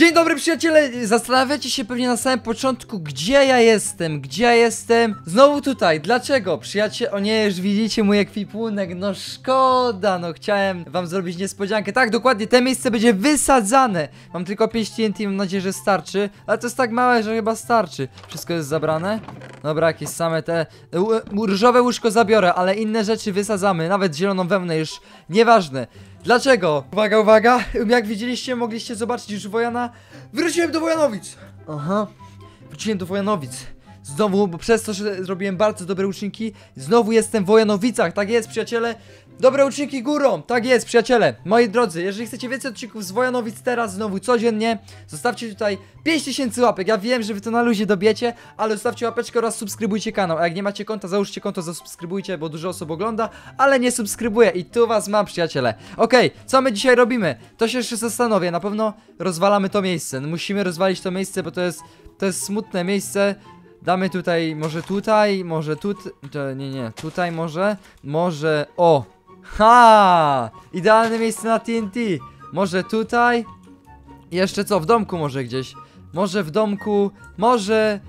Dzień dobry przyjaciele, zastanawiacie się pewnie na samym początku, gdzie ja jestem, gdzie ja jestem? Znowu tutaj, dlaczego? Przyjaciele, o nie, już widzicie mój ekwipunek, no szkoda, no chciałem wam zrobić niespodziankę. Tak, dokładnie, te miejsce będzie wysadzane. Mam tylko 5 TNT, mam nadzieję, że starczy. Ale to jest tak małe, że chyba starczy. Wszystko jest zabrane? Dobra, jakieś same te... u- Różowe łóżko zabiorę, ale inne rzeczy wysadzamy. Nawet zieloną wełnę już, nieważne Dlaczego? Uwaga, uwaga, jak widzieliście, mogliście zobaczyć już Wojana. Wróciłem do Wojanowic! Aha, wróciłem do Wojanowic. Znowu, bo przez to, że zrobiłem bardzo dobre uczynki Znowu jestem w Wojanowicach, tak jest przyjaciele Dobre uczynki górą, tak jest przyjaciele. Moi drodzy, jeżeli chcecie więcej odcinków z Wojanowic teraz, znowu codziennie Zostawcie tutaj 5000 łapek, ja wiem, że wy to na luzie dobiecie Ale zostawcie łapeczkę oraz subskrybujcie kanał. A jak nie macie konta, załóżcie konto, zasubskrybujcie, bo dużo osób ogląda Ale nie subskrybuje. I tu was mam przyjaciele. Okej, co my dzisiaj robimy? To się jeszcze zastanowię, na pewno rozwalamy to miejsce. No, Musimy rozwalić to miejsce, bo to jest, to jest smutne miejsce. Damy tutaj, może tutaj, może tutaj, nie, nie, tutaj może, może, o, ha, idealne miejsce na TNT, może tutaj, jeszcze co, w domku może gdzieś, może w domku, może,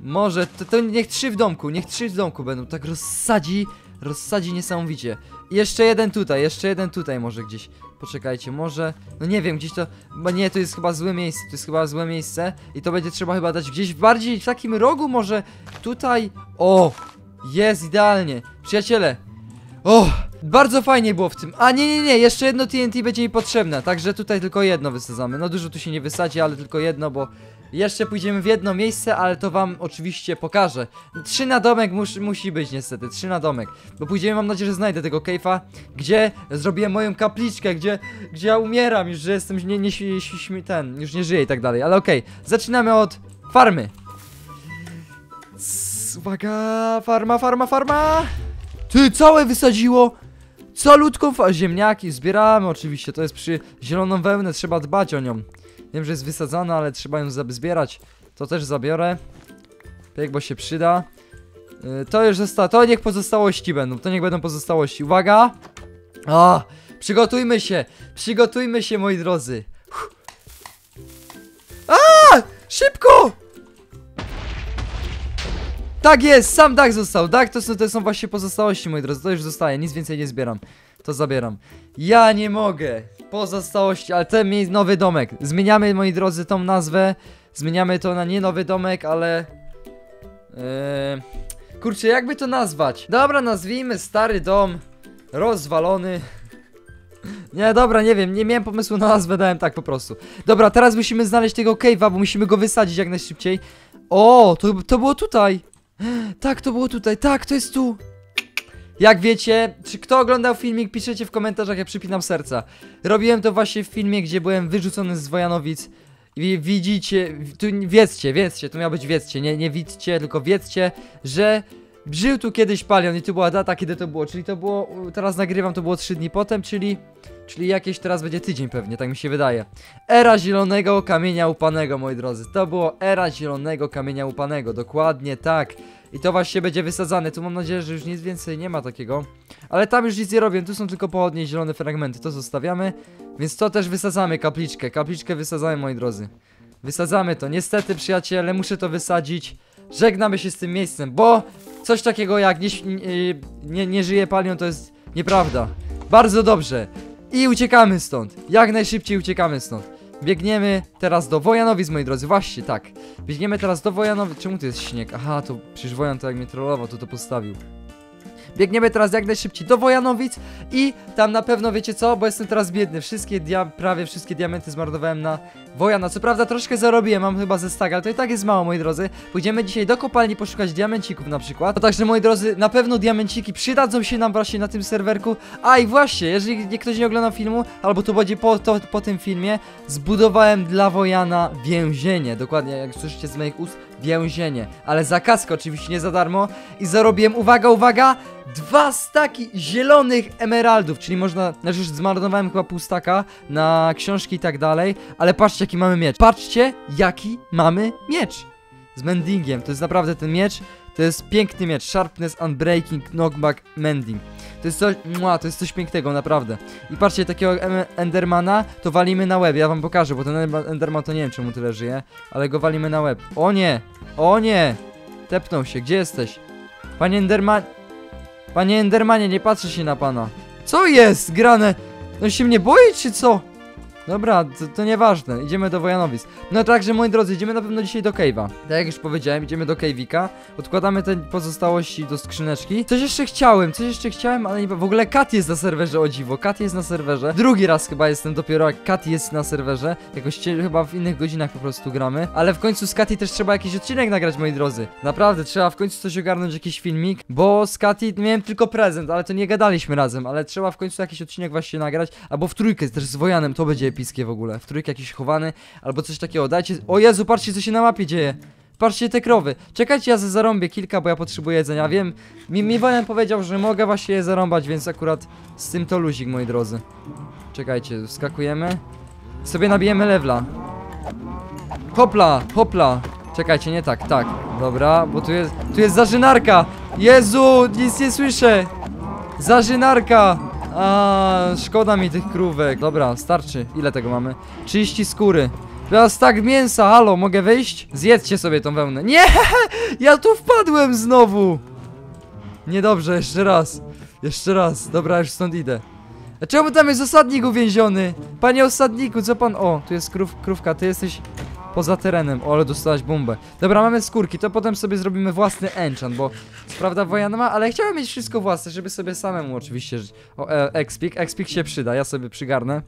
może, to, to niech trzy w domku, niech trzy w domku będą, tak rozsadzi, rozsadzi niesamowicie. Jeszcze jeden tutaj, jeszcze jeden tutaj może gdzieś, poczekajcie, może, no nie wiem, gdzieś to, bo nie, to jest chyba złe miejsce, to jest chyba złe miejsce i to będzie trzeba chyba dać gdzieś bardziej w takim rogu, może tutaj, o, jest idealnie, przyjaciele, o, bardzo fajnie było w tym, a nie, nie, nie, jeszcze jedno TNT będzie mi potrzebne, także tutaj tylko jedno wysadzamy, no dużo tu się nie wysadzi, ale tylko jedno, bo jeszcze pójdziemy w jedno miejsce, ale to wam oczywiście pokażę. Trzy na domek mus, musi być niestety, trzy na domek. Bo pójdziemy, mam nadzieję, że znajdę tego kejfa, gdzie zrobiłem moją kapliczkę, gdzie, gdzie ja umieram już, że jestem, nie, nie, nie, ten, już nie żyję i tak dalej. Ale okej, zaczynamy od farmy. Uwaga, farma, farma, farma. Ty, całe wysadziło. Calutką fa- ziemniaki zbieramy oczywiście, to jest przy zieloną wełnę, trzeba dbać o nią. Wiem, że jest wysadzana, ale trzeba ją zbierać. To też zabiorę. Pyk, bo się przyda. Yy, to już zostało. To niech pozostałości będą. To niech będą pozostałości. Uwaga! A! Przygotujmy się! Przygotujmy się, moi drodzy! A! Szybko! Tak jest, sam dach został. Dach to są, to są właśnie pozostałości, moi drodzy. To już zostaje, nic więcej nie zbieram. To zabieram. Ja nie mogę. Pozostałości, ale ten nowy domek. Zmieniamy, moi drodzy, tą nazwę. Zmieniamy to na nie nowy domek, ale. Eee, kurczę, jakby to nazwać? Dobra, nazwijmy stary dom. Rozwalony. Nie, dobra, nie wiem, nie miałem pomysłu na nazwę, dałem tak po prostu. Dobra, teraz musimy znaleźć tego cave'a, bo musimy go wysadzić jak najszybciej. O, to, to było tutaj. Tak, to było tutaj, tak, to jest tu. Jak wiecie, czy kto oglądał filmik, piszecie w komentarzach, ja przypinam serca. Robiłem to właśnie w filmie, gdzie byłem wyrzucony z Wojanowic. I widzicie, tu wiedzcie, wiedzcie, to miał być wiedzcie, nie, nie widzcie, tylko wiedzcie, że żył tu kiedyś Palion i tu była data, kiedy to było, czyli to było, teraz nagrywam, to było 3 dni potem, czyli, czyli jakieś teraz będzie tydzień pewnie, tak mi się wydaje. Era zielonego kamienia upanego, moi drodzy, to było era zielonego kamienia upanego, dokładnie tak. I to właśnie będzie wysadzane. Tu mam nadzieję, że już nic więcej nie ma takiego. Ale tam już nic nie robię. Tu są tylko pochodnie i zielone fragmenty. To zostawiamy. Więc to też wysadzamy, kapliczkę. Kapliczkę wysadzamy, moi drodzy. Wysadzamy to. Niestety, przyjaciele, muszę to wysadzić. Żegnamy się z tym miejscem, bo coś takiego jak nie, nie, nie, żyje palion to jest nieprawda. Bardzo dobrze. I uciekamy stąd. Jak najszybciej uciekamy stąd. Biegniemy teraz do Wojanowic, moi drodzy, właśnie tak. Biegniemy teraz do Wojanowic. Czemu tu jest śnieg? Aha, to przecież Wojan to jak mnie trollował, to to postawił. Biegniemy teraz jak najszybciej do Wojanowic i tam na pewno wiecie co, bo jestem teraz biedny. Wszystkie prawie wszystkie diamenty zmarnowałem na Wojana. Co prawda troszkę zarobiłem, mam chyba ze stag, ale to i tak jest mało, moi drodzy. Pójdziemy dzisiaj do kopalni poszukać diamencików na przykład. No także, moi drodzy, na pewno diamenciki przydadzą się nam właśnie na tym serwerku. A i właśnie, jeżeli ktoś nie oglądał filmu, albo to będzie po, to, po tym filmie, zbudowałem dla Wojana więzienie. Dokładnie, jak słyszycie z moich ust, więzienie. Ale za kaskę oczywiście, nie za darmo. I zarobiłem, uwaga, uwaga, dwa staki zielonych emeraldów, czyli można, znaczy już zmarnowałem chyba pół staka na książki i tak dalej, ale patrzcie jaki mamy miecz. Patrzcie jaki mamy miecz. Z mendingiem, to jest naprawdę ten miecz, To jest piękny miecz. Sharpness, Unbreaking, Knockback, Mending. To jest coś, mua, to jest coś pięknego, naprawdę. I patrzcie, takiego Endermana to walimy na łeb. Ja wam pokażę, bo ten Enderma- Enderman to nie wiem czemu tyle żyje, ale go walimy na łeb. O nie! O nie! Tepnął się, gdzie jesteś? Panie Enderman... Panie Endermanie, nie patrzę się na pana. Co jest grane? On się mnie boi, czy co? Dobra, to, to nieważne, idziemy do Wojanowic. No także, moi drodzy, idziemy na pewno dzisiaj do Cave'a. Tak jak już powiedziałem, idziemy do Cave'ika. Odkładamy te pozostałości do skrzyneczki. Coś jeszcze chciałem, coś jeszcze chciałem, ale nie... W ogóle Kat jest na serwerze, o dziwo. Kat jest na serwerze. Drugi raz chyba jestem dopiero, jak Kat jest na serwerze. Jakoś chyba w innych godzinach po prostu gramy. Ale w końcu z Kati też trzeba jakiś odcinek nagrać, moi drodzy. Naprawdę, trzeba w końcu coś ogarnąć, jakiś filmik. Bo z Kati miałem tylko prezent, ale to nie gadaliśmy razem. Ale trzeba w końcu jakiś odcinek właśnie nagrać. Albo w trójkę też z Wojanem, to będzie epickie w ogóle. W trójkę jakiś chowany, albo coś takiego. Dajcie. O Jezu, patrzcie, co się na mapie dzieje. Patrzcie te krowy. Czekajcie, ja zarąbię kilka, bo ja potrzebuję jedzenia. Wiem, mi, mi Wojan powiedział, że mogę właśnie je zarąbać, więc akurat z tym to luzik, moi drodzy. Czekajcie, wskakujemy. Sobie nabijemy levela. Hopla, hopla. Czekajcie, nie tak, tak. Dobra, bo tu jest, tu jest zażynarka. Jezu, nic nie słyszę. Zażynarka. A, szkoda mi tych krówek. Dobra, starczy. Ile tego mamy? 30 skóry. Teraz tak mięsa, halo, mogę wyjść? Zjedzcie sobie tą wełnę. Nie! Ja tu wpadłem znowu! Niedobrze, jeszcze raz. Jeszcze raz. Dobra, już stąd idę. A czemu tam jest osadnik uwięziony? Panie osadniku, co pan... O, tu jest krów, krówka, ty jesteś poza terenem. O, ale dostałaś bombę. Dobra, mamy skórki, to potem sobie zrobimy własny enchant, bo prawda Wojan ma, ale chciałem mieć wszystko własne, żeby sobie samemu oczywiście żyć. O, e, Expik, Expik się przyda, ja sobie przygarnę.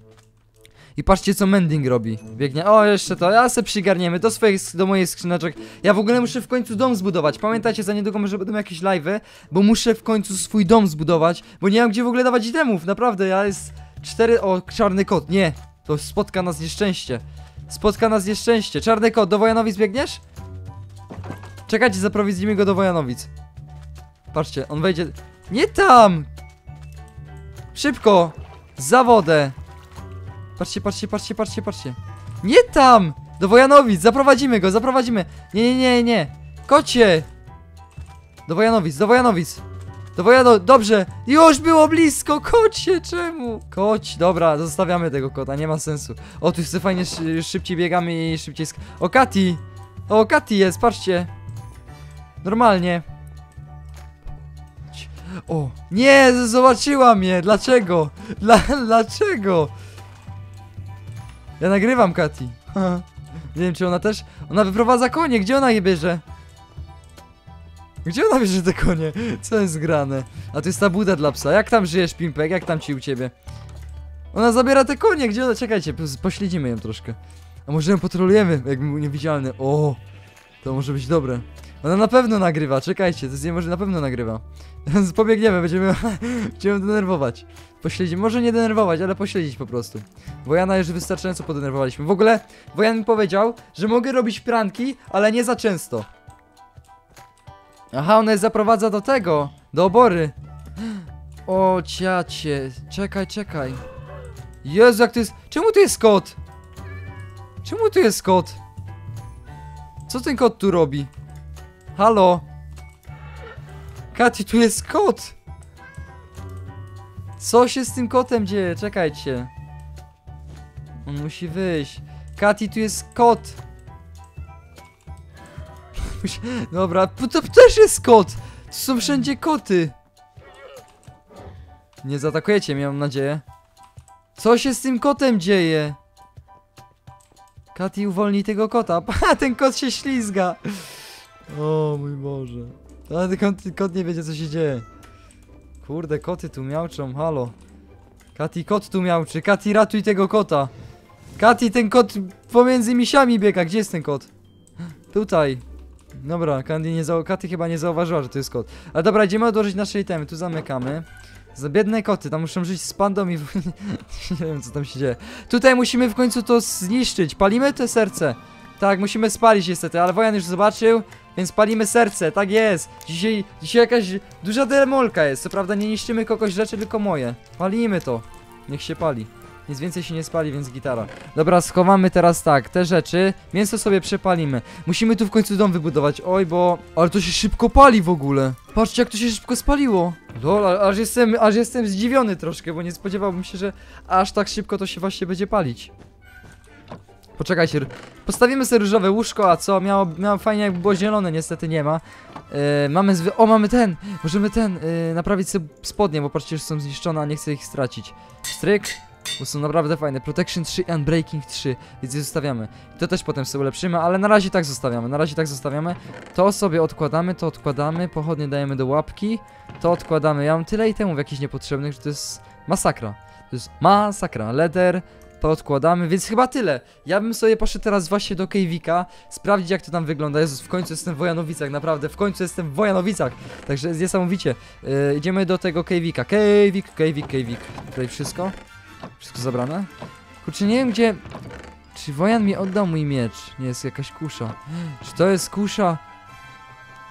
I patrzcie co Mending robi. Biegnie. O, jeszcze to. Ja se przygarniemy do swoich, do moich skrzyneczek. Ja w ogóle muszę w końcu dom zbudować. Pamiętajcie, za niedługo może będą jakieś live'y, bo muszę w końcu swój dom zbudować, bo nie mam gdzie w ogóle dawać itemów. Naprawdę, ja jest cztery... O, czarny kot. Nie. To spotka nas nieszczęście. Spotka nas nieszczęście. Czarny kot, do Wojanowic biegniesz? Czekajcie, zaprowadzimy go do Wojanowic. Patrzcie, on wejdzie... Nie tam! Szybko! Za wodę! Patrzcie, patrzcie, patrzcie, patrzcie, patrzcie. Nie tam! Do Wojanowic, zaprowadzimy go, zaprowadzimy. Nie, nie, nie, nie. Kocie! Do Wojanowic, do Wojanowic. Do Wojanowic, dobrze. Już było blisko, kocie, czemu? Koć, dobra, zostawiamy tego kota, nie ma sensu. O, tu jest fajnie, szy szybciej biegamy i szybciej sk... O, Kati! O, Kati jest, patrzcie. Normalnie. O, nie, zobaczyła mnie, dlaczego? Dla, dlaczego? Ja nagrywam Kati. Nie wiem, czy ona też. Ona wyprowadza konie, gdzie ona je bierze? Gdzie ona bierze te konie? Co jest grane? A to jest ta buda dla psa. Jak tam żyjesz, Pimpek? Jak tam ci u ciebie? Ona zabiera te konie, gdzie ona. Czekajcie, pośledzimy ją troszkę. A może ją potrolujemy, jak był niewidzialny. O, to może być dobre. Ona na pewno nagrywa, czekajcie, to jest nie może na pewno nagrywa. Pobiegniemy, będziemy, będziemy denerwować. Pośledzić, może nie denerwować, ale pośledzić po prostu. Wojana już wystarczająco podenerwowaliśmy. W ogóle Wojan mi powiedział, że mogę robić pranki, ale nie za często. Aha, ona jest zaprowadza do tego, do obory. O ciacie, czekaj, czekaj. Jezu, jak to jest... Czemu tu jest kot? Czemu tu jest kot? Co ten kot tu robi? Halo? Kati, tu jest kot! Co się z tym kotem dzieje? Czekajcie. On musi wyjść. Kati, tu jest kot! Dobra, to też jest kot! Tu są wszędzie koty! Nie zaatakujecie mnie, mam nadzieję. Co się z tym kotem dzieje? Kati, uwolnij tego kota. Pa, ten kot się ślizga! O mój Boże. Ale ten kot, nie wiedzie co się dzieje. Kurde, koty tu miauczą, halo. Kati, kot tu miauczy. Kati, ratuj tego kota. Kati, ten kot pomiędzy misiami biega. Gdzie jest ten kot? Tutaj. Dobra, Candy nie. Katy chyba nie zauważyła, że to jest kot. Ale dobra, idziemy odłożyć nasze itemy. Tu zamykamy. Za biedne koty, tam muszą żyć z pandą i... nie wiem, co tam się dzieje. Tutaj musimy w końcu to zniszczyć. Palimy te serce. Tak, musimy spalić niestety, ale Wojan już zobaczył, więc palimy serce, tak jest. Dzisiaj, dzisiaj jakaś duża demolka jest. Co prawda nie niszczymy kogoś rzeczy, tylko moje. Palimy to. Niech się pali. Nic więcej się nie spali, więc gitara. Dobra, schowamy teraz tak, te rzeczy, mięso sobie przepalimy. Musimy tu w końcu dom wybudować, oj, bo... Ale to się szybko pali w ogóle. Patrzcie, jak to się szybko spaliło. Lol, aż jestem, aż jestem zdziwiony troszkę, bo nie spodziewałbym się, że aż tak szybko to się właśnie będzie palić. Poczekajcie, postawimy sobie różowe łóżko, a co? Miało, miało fajnie jakby było zielone, niestety nie ma. E, mamy zwy... O, mamy ten! Możemy ten, e, naprawić sobie spodnie, bo patrzcie, że są zniszczone, a nie chcę ich stracić. Stryk, bo są naprawdę fajne. Protection 3 and Breaking 3, więc je zostawiamy. I to też potem sobie ulepszymy, ale na razie tak zostawiamy, na razie tak zostawiamy. To sobie odkładamy, to odkładamy, pochodnie dajemy do łapki, to odkładamy. Ja mam tyle itemów jakichś niepotrzebnych, że to jest masakra. To jest masakra. Leder, to odkładamy, więc chyba tyle. Ja bym sobie poszedł teraz właśnie do Kejwika, sprawdzić jak to tam wygląda. Jezus, w końcu jestem w Wojanowicach, naprawdę, w końcu jestem w Wojanowicach. Także jest niesamowicie. Yy, idziemy do tego Kejwika. Kejwik, Kejwik, Kejwik. Tutaj wszystko? Wszystko zabrane? Kurczę, nie wiem gdzie... Czy Wojan mi oddał mój miecz? Nie, jest jakaś kusza. Czy to jest kusza?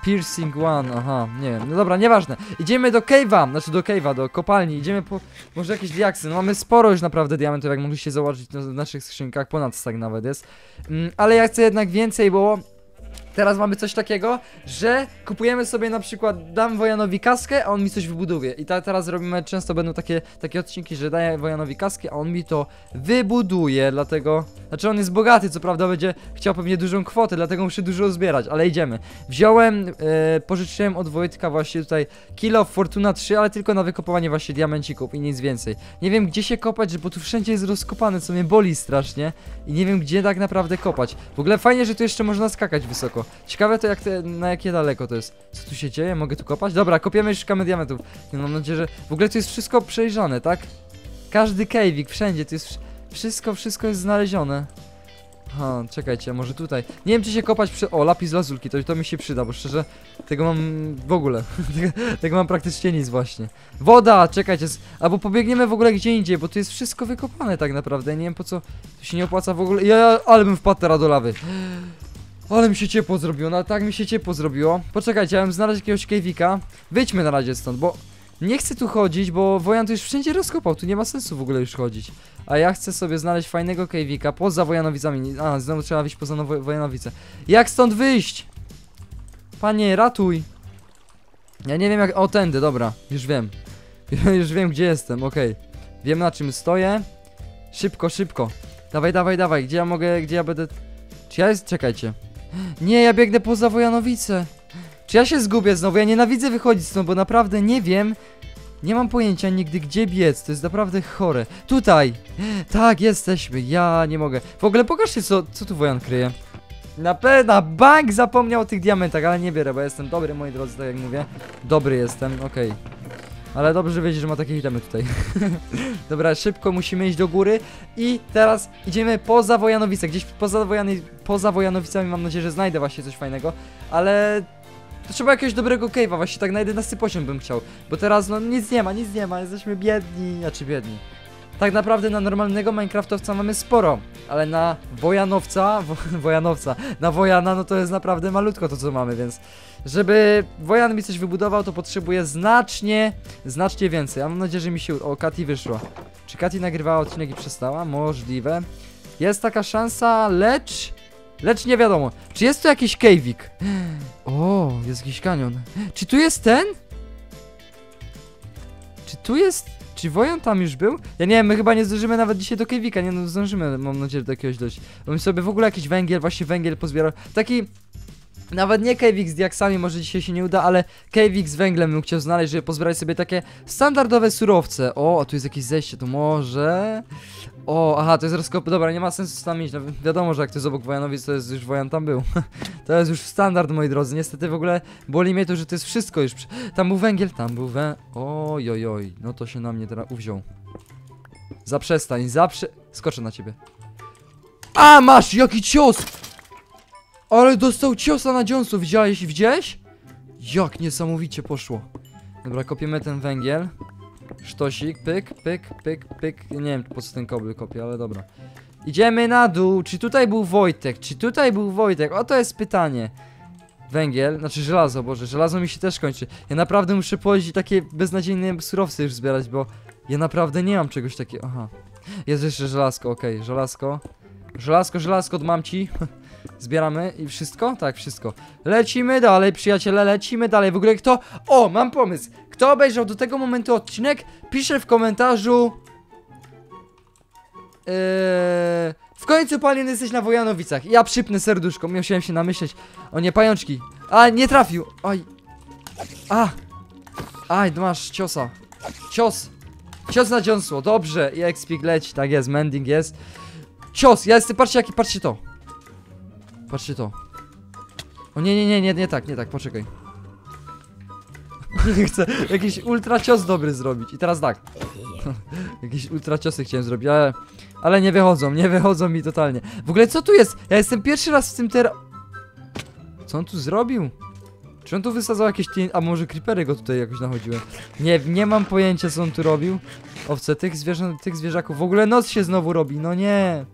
Piercing One, aha, nie wiem. No dobra, nieważne. Idziemy do cave'a, znaczy do cave'a, do kopalni. Idziemy po może jakieś diaksy. No mamy sporo już naprawdę diamentów, jak mogliście zauważyć no, w naszych skrzynkach, ponad stack nawet jest. Mm, ale ja chcę jednak więcej, bo teraz mamy coś takiego, że kupujemy sobie na przykład, dam Wojanowi kaskę, a on mi coś wybuduje. I ta, teraz robimy, często będą takie, takie odcinki, że daję Wojanowi kaskę, a on mi to wybuduje, dlatego... Znaczy on jest bogaty, co prawda będzie chciał pewnie dużą kwotę, dlatego muszę dużo zbierać, ale idziemy. Wziąłem, e, pożyczyłem od Wojtka właśnie tutaj Kilo Fortuna 3, ale tylko na wykopywanie właśnie diamencików i nic więcej. Nie wiem gdzie się kopać, bo tu wszędzie jest rozkopane, co mnie boli strasznie i nie wiem gdzie tak naprawdę kopać. W ogóle fajnie, że tu jeszcze można skakać wysoko. Ciekawe to jak te, na jakie daleko to jest. Co tu się dzieje? Mogę tu kopać? Dobra, kopiemy i szukamy diamentów. Mam nadzieję, że w ogóle tu jest wszystko przejrzane, tak? Każdy cave'ik, wszędzie, tu jest wsz- wszystko, wszystko jest znalezione. Aha, czekajcie, może tutaj. Nie wiem czy się kopać przy... O, lapis lazulki, to, to mi się przyda, bo szczerze tego mam w ogóle. tego, mam praktycznie nic właśnie. Woda, czekajcie, z- albo pobiegniemy w ogóle gdzie indziej, bo tu jest wszystko wykopane tak naprawdę. Nie wiem po co to się nie opłaca w ogóle. Ja, ale bym wpadł teraz do lawy. Ale mi się ciepło zrobiło, no tak mi się ciepło zrobiło. Poczekajcie, ja bym znaleźć jakiegoś kejwika. Wyjdźmy na razie stąd, bo nie chcę tu chodzić, bo Wojan tu już wszędzie rozkopał, tu nie ma sensu w ogóle już chodzić. A ja chcę sobie znaleźć fajnego kejwika poza Wojanowicami. A, znowu trzeba wyjść poza Nowo- Wojanowice. Jak stąd wyjść? Panie, ratuj. Ja nie wiem jak... O, tędy, dobra, już wiem. już wiem gdzie jestem, okej. Wiem na czym stoję. Szybko, szybko. Dawaj, dawaj, dawaj, gdzie ja mogę, gdzie ja będę... Czy ja jest... Czekajcie. Nie, ja biegnę poza Wojanowice. Czy ja się zgubię znowu? Ja nienawidzę wychodzić stąd, bo naprawdę nie wiem. Nie mam pojęcia nigdy gdzie biec, to jest naprawdę chore. Tutaj! Tak, jesteśmy, ja nie mogę. W ogóle pokażcie co, co tu Wojan kryje. Na pewno, bank zapomniał o tych diamentach, ale nie bierę, bo jestem dobry, moi drodzy, tak jak mówię. Dobry jestem, okej. Ale dobrze wiedzieć, że ma takie itemy tutaj. Dobra, szybko musimy iść do góry i teraz idziemy poza Wojanowice. Gdzieś poza, Wojany, poza Wojanowicami mam nadzieję, że znajdę właśnie coś fajnego, ale to trzeba jakiegoś dobrego cave'a, właśnie tak na 11 poziom bym chciał. Bo teraz no nic nie ma, nic nie ma, jesteśmy biedni, znaczy biedni. Tak naprawdę na normalnego Minecraftowca mamy sporo, ale na Wojanowca, wo, Wojanowca, na Wojana no to jest naprawdę malutko to co mamy, więc żeby Wojan mi coś wybudował to potrzebuje znacznie, znacznie więcej. Ja mam nadzieję, że mi się... O, Kati wyszła. Czy Kati nagrywała odcinek i przestała? Możliwe. Jest taka szansa, lecz... Lecz nie wiadomo. Czy jest tu jakiś cave'ik? O, jest jakiś kanion. Czy tu jest ten? Czy tu jest... Czy Wojan tam już był? Ja nie wiem, my chyba nie zdążymy nawet dzisiaj do cave'ika, nie no zdążymy, mam nadzieję, do jakiegoś dojść. Bym sobie w ogóle jakiś węgiel, właśnie węgiel pozbierał. Taki... Nawet nie cave'ik z diaksami, może dzisiaj się nie uda, ale cave'ik z węglem bym chciał znaleźć, żeby pozbierać sobie takie standardowe surowce. O, a tu jest jakieś zejście, to może... O, aha, to jest rozkop. Dobra, nie ma sensu tam iść. No, wi- wiadomo, że jak to jest obok Wojanowic, to jest już Wojan tam był. to jest już standard, moi drodzy. Niestety w ogóle boli mnie to, że to jest wszystko już. Tam był węgiel, tam był wę. Oj, oj, oj. No to się na mnie teraz uwziął. Zaprzestań, zaprze... Skoczę na ciebie. A, masz! Jaki cios! Ale dostał ciosa na dziąsu, widziałeś? Widziałeś? Jak niesamowicie poszło. Dobra, kopiemy ten węgiel. Sztosik, pyk, pyk, pyk, pyk. Nie wiem po co ten kobry kopie, ale dobra. Idziemy na dół. Czy tutaj był Wojtek? Czy tutaj był Wojtek? Oto jest pytanie. Węgiel, znaczy żelazo, boże, żelazo mi się też kończy. Ja naprawdę muszę pojeździć takie beznadziejne surowce już zbierać, bo ja naprawdę nie mam czegoś takiego. Aha. Jest jeszcze żelazko, okej, żelazko. Żelazko, żelazko mam ci. Zbieramy i wszystko? Tak, wszystko. Lecimy dalej, przyjaciele, lecimy dalej. W ogóle kto... O, mam pomysł. Kto obejrzał do tego momentu odcinek, pisze w komentarzu... Yy... W końcu palien jesteś na Wojanowicach. Ja przypnę serduszko, musiałem się namyśleć. O nie, pajączki. A, nie trafił. Oj. A. Aj, masz ciosa. Cios. Cios na dziąsło, dobrze. I expik leci, tak jest, mending jest. Cios, ja jestem, patrzcie jaki, patrzcie to. Patrzcie to. O nie, nie, nie, nie, nie tak, nie tak, poczekaj. Chcę jakiś ultra cios dobry zrobić. I teraz tak. Jakieś ultra ciosy chciałem zrobić, ale... Ale nie wychodzą, nie wychodzą mi totalnie. W ogóle co tu jest? Ja jestem pierwszy raz w tym ter... Co on tu zrobił? Czy on tu wysadzał jakieś TN... A może creepery go tutaj jakoś nachodziły? Nie, nie mam pojęcia co on tu robił. Owce, tych zwierząt, tych zwierzaków. W ogóle noc się znowu robi, no nie.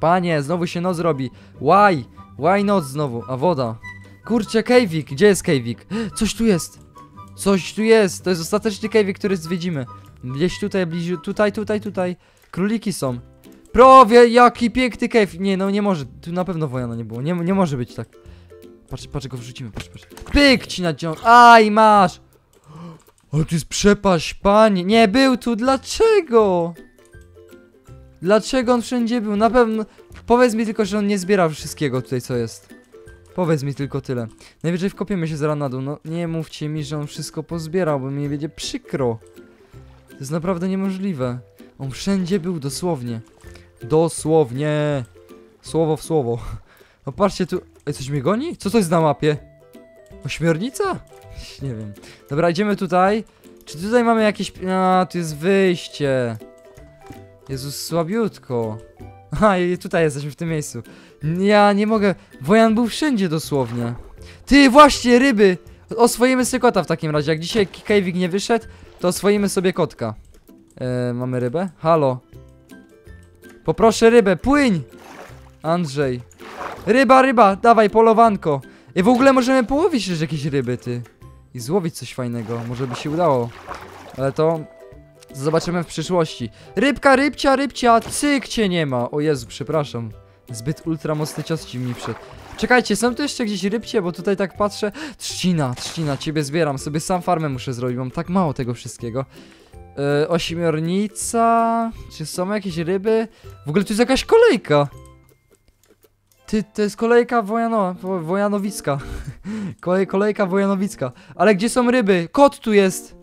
Panie, znowu się noc robi. Why? Why noc znowu? A woda. Kurczę, Kejwik, gdzie jest Kejwik? Coś tu jest. Coś tu jest. To jest ostateczny Kejwik, który zwiedzimy. Gdzieś tutaj, bliżej, tutaj, tutaj, tutaj. Króliki są. Prowie, jaki piękny cave. Nie, no nie może. Tu na pewno wojana nie było. Nie, nie może być tak. Patrz, patrz, go wrzucimy, patrz, patrz. Pyk ci naciąg. Aj, masz. Ale tu jest przepaść, panie. Nie był tu, dlaczego? Dlaczego on wszędzie był? Na pewno. Powiedz mi tylko, że on nie zbiera wszystkiego tutaj, co jest. Powiedz mi tylko tyle. Najwyżej wkopiemy się zaraz na dół. No nie mówcie mi, że on wszystko pozbierał, bo mi będzie przykro. To jest naprawdę niemożliwe. On wszędzie był, dosłownie. Dosłownie. Słowo w słowo. No patrzcie tu. Ej, coś mnie goni? Co to jest na mapie? Ośmiornica? Nie wiem. Dobra, idziemy tutaj. Czy tutaj mamy jakieś... A, tu jest wyjście. Jezus, słabiutko. Aha, i tutaj jesteśmy w tym miejscu. Ja nie mogę. Wojan był wszędzie dosłownie. Ty, właśnie, ryby! Oswoimy sobie kota w takim razie. Jak dzisiaj Kejwik nie wyszedł, to oswoimy sobie kotka. E, mamy rybę? Halo. Poproszę rybę, płyń! Andrzej. Ryba, ryba, dawaj, polowanko. I w ogóle możemy połowić też jakieś ryby, ty. I złowić coś fajnego, może by się udało. Ale to zobaczymy w przyszłości. Rybka, rybcia, rybcia, cyk cię nie ma. O Jezu, przepraszam. Zbyt ultra mocny cios ci mi wszedł. Czekajcie, są tu jeszcze gdzieś rybcie, bo tutaj tak patrzę. Trzcina, trzcina, ciebie zbieram. Sobie sam farmę muszę zrobić, mam tak mało tego wszystkiego. Yy, ośmiornica. Czy są jakieś ryby? W ogóle tu jest jakaś kolejka. Ty, to jest kolejka wojano, wo, wojanowicka. Kolej, kolejka wojanowicka. Ale gdzie są ryby? Kot tu jest.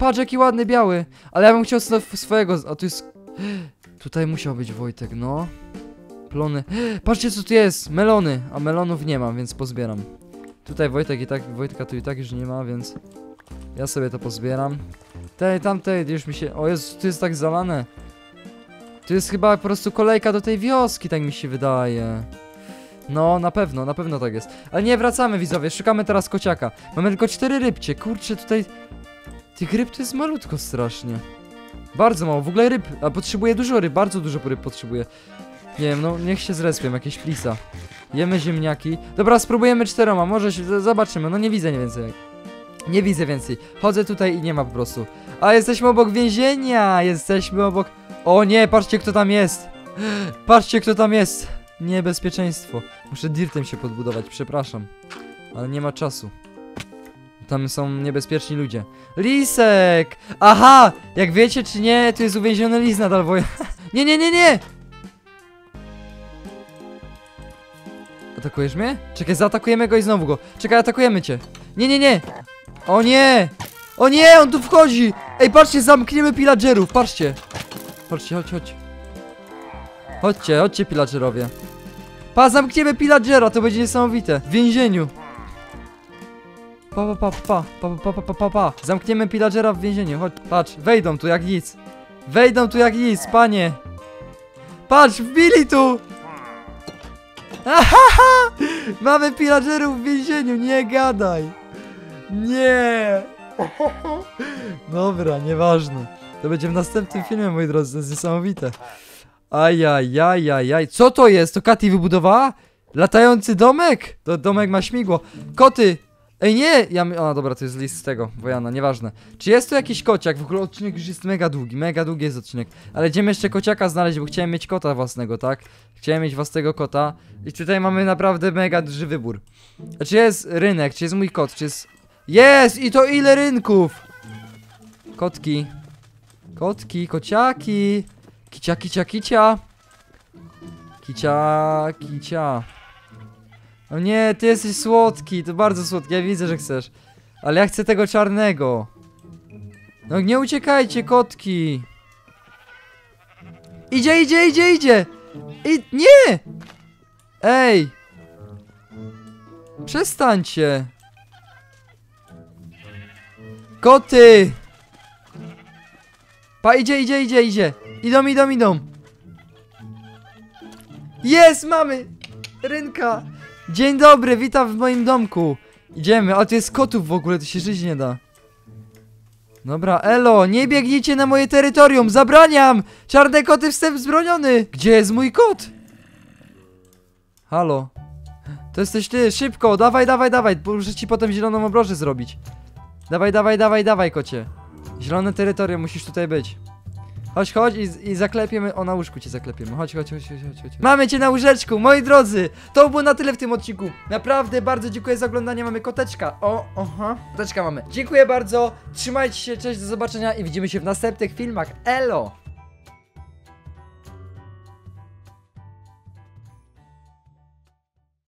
Patrz jaki ładny, biały. Ale ja bym chciał sw- swojego, a tu jest... Tutaj musiał być Wojtek, no. Plony. Patrzcie co tu jest, melony. A melonów nie mam, więc pozbieram. Tutaj Wojtek i tak, Wojtka tu i tak już nie ma, więc... Ja sobie to pozbieram. Tej, tamtej, już mi się... O Jezu, tu jest tak zalane. Tu jest chyba po prostu kolejka do tej wioski, tak mi się wydaje. No, na pewno, na pewno tak jest. Ale nie, wracamy widzowie, szukamy teraz kociaka. Mamy tylko cztery rybcie, kurczę, tutaj... Tych ryb to jest malutko strasznie. Bardzo mało, w ogóle ryb, a potrzebuję dużo ryb, bardzo dużo ryb potrzebuję. Nie wiem, no niech się zrespią, jakieś plisa. Jemy ziemniaki. Dobra, spróbujemy czteroma, może się, zobaczymy, no nie widzę nie więcej. Nie widzę więcej. Chodzę tutaj i nie ma po prostu. A jesteśmy obok więzienia! Jesteśmy obok. O nie, patrzcie kto tam jest! Patrzcie kto tam jest! Niebezpieczeństwo. Muszę dirtem się podbudować, przepraszam. Ale nie ma czasu. Tam są niebezpieczni ludzie. Lisek! Aha! Jak wiecie czy nie, tu jest uwięziony lis nadal, bo... nie, nie, nie, nie! Atakujesz mnie? Czekaj, zaatakujemy go i znowu go. Czekaj, atakujemy cię. Nie, nie, nie! O nie! O nie, on tu wchodzi! Ej, patrzcie, zamkniemy pillagerów, patrzcie! Patrzcie, chodź, chodź. Chodźcie, chodźcie pillagerowie. Pa, zamkniemy pillagera, to będzie niesamowite. W więzieniu. Pa, pa, pa, pa, pa, pa, pa, pa, pa. Zamkniemy pillagera w więzieniu, chodź, patrz, wejdą tu jak nic. Wejdą tu jak nic, panie. Patrz, wbili tu! Ahaha! Mamy pillagerów w więzieniu, nie gadaj! Nie! Dobra, nieważne. To będzie w następnym filmie, moi drodzy, to jest niesamowite. Ajajajajaj, co to jest? To Katy wybudowała? Latający domek? To domek ma śmigło. Koty! Ej, nie! Ja my... O, dobra, to jest list z tego, Wojana, nieważne. Czy jest tu jakiś kociak? W ogóle odcinek już jest mega długi, mega długi jest odcinek. Ale idziemy jeszcze kociaka znaleźć, bo chciałem mieć kota własnego, tak? Chciałem mieć własnego kota. I tutaj mamy naprawdę mega duży wybór. A czy jest rynek? Czy jest mój kot? Czy jest... Jest! I to ile rynków? Kotki. Kotki, kociaki. Kicia, kicia, kicia. Kicia, kicia. O nie, ty jesteś słodki, to bardzo słodki, ja widzę, że chcesz. Ale ja chcę tego czarnego. No nie uciekajcie, kotki. Idzie, idzie, idzie, idzie. I nie! Ej! Przestańcie. Koty! Pa, idzie, idzie, idzie, idzie. Idą, idą, idą. Jest, mamy! Rynka! Dzień dobry, witam w moim domku. Idziemy, a tu jest kotów w ogóle, to się żyć nie da. Dobra, elo, nie biegnijcie na moje terytorium, zabraniam! Czarne koty, wstęp zbroniony! Gdzie jest mój kot? Halo? To jesteś ty, szybko, dawaj, dawaj, dawaj, bo muszę ci potem zieloną obrożę zrobić. Dawaj, dawaj, dawaj, dawaj, kocie. Zielone terytorium, musisz tutaj być. Chodź, chodź i, i zaklepiemy. O, na łóżku cię zaklepiemy. Chodź, chodź, chodź, chodź, chodź. Mamy cię na łóżeczku, moi drodzy! To było na tyle w tym odcinku. Naprawdę bardzo dziękuję za oglądanie. Mamy koteczka. O, oha. Koteczka mamy. Dziękuję bardzo. Trzymajcie się, cześć, do zobaczenia i widzimy się w następnych filmach. Elo!